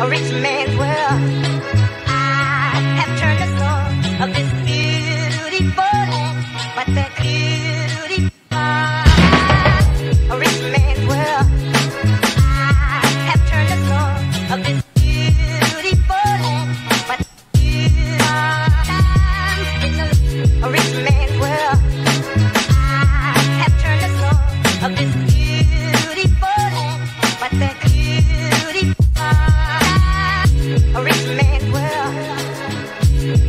a rich man's world. I have turned the soul of this beautiful land, but